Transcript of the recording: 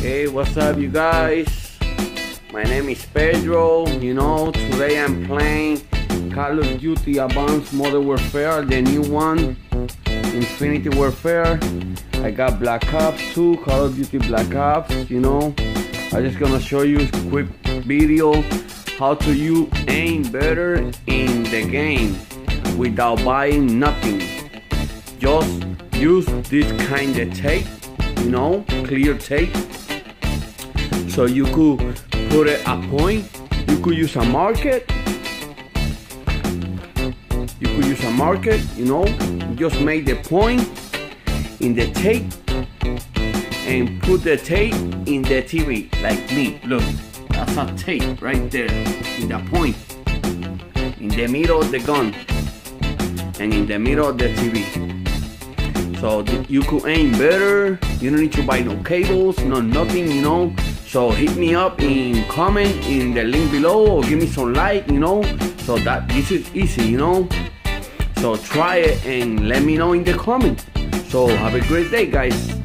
Hey, what's up, you guys? My name is Pedro. You know, today I'm playing Call of Duty Advanced Modern Warfare, the new one, Infinity Warfare. I got Black Ops 2, Call of Duty Black Ops. You know, I'm just gonna show you a quick video how to you aim better in the game without buying nothing. Just use this kind of tape, you know, clear tape so you could put it a point you could use a market. You could use a market you know just make the point in the tape and put the tape in the TV like me look that's a tape right there in the point in the middle of the gun and in the middle of the TV so you could aim better you don't need to buy no cables no nothing you know so hit me up in comment in the link below or give me some like, you know. So that this is easy, you know. So try it and let me know in the comments. So have a great day, guys.